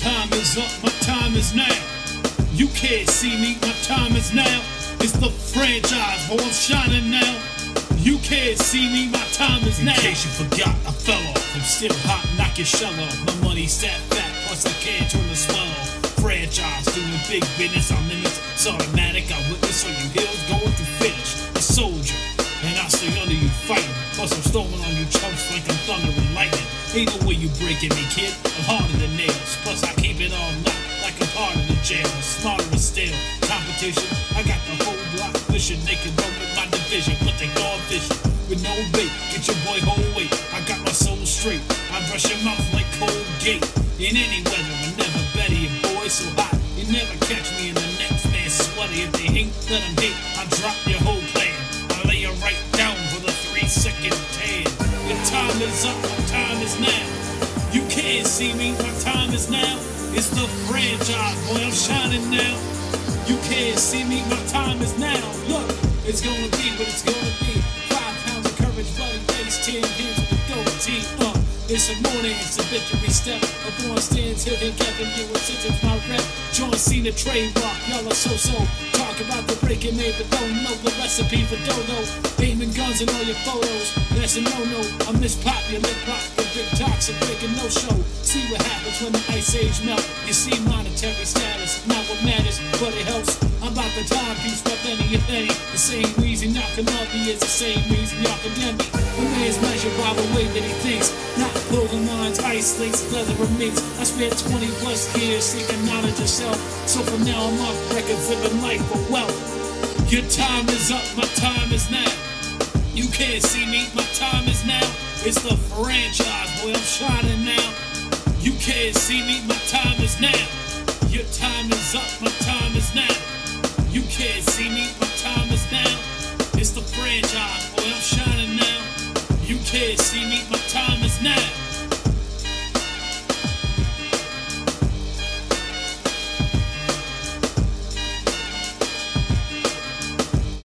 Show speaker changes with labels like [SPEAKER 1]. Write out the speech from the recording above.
[SPEAKER 1] is up, my time is now. You can't see me, my time is now. It's the franchise, boy, I'm shining now. You can't see me, my time is now. In case you forgot, I fell off. I'm still hot, knock your shell off. My money's that fat, plus I can't turn the swell off. Franchise, doing big business, I'm in this. It's automatic, I witness on you hills going through finish. A soldier, and I stay under you fighting. Plus I'm storming on you chumps like I'm thunder Ain't no way you breaking me, kid. I'm harder than nails. Plus I keep it all locked like I'm part of the jail. Smarter and still. Competition, I got the whole block wishing they could run with my division, but they gone fishing with no bait. Get your boy whole weight. I got my soul straight. I brush your mouth like Colgate. In any weather, I'm never better. Your boy so hot, you never catch me in the next man sweaty. If they hate, let them hate. I drop your whole plan. I lay you right down for the three second tan. Your time is up, is now. You can't see me, my time is now. It's the franchise, boy, I'm shining now. You can't see me, my time is now. Look, it's gonna be what it's gonna be. Five pounds of courage, bloody face, ten years with gold team. Uh, it's a morning, it's a victory step. A born stands here, here, Kevin, you and sentence my rep. John Cena trademark, y'all are so so. Talk about the breaking made, but don't know the recipe for dodo. Aiming guns in all your photos, that's a no no. I miss pop, big big and no show. See what happens when the ice age melt. You see monetary status, not what matters, but it helps. I'm about the timepiece, my penny and penny. The same reason y'all can love me is the same reason y'all condemn me. A man's measured by the way that he thinks, not clothing lines, ice links, leather and minks. I spent 20 plus years seeking knowledge of self, so from now I'm off records living life for wealth. Your time is up, my time is now. You can't see me, my time is now. It's the franchise, boy, I'm shining now. You can't see me, my time is now.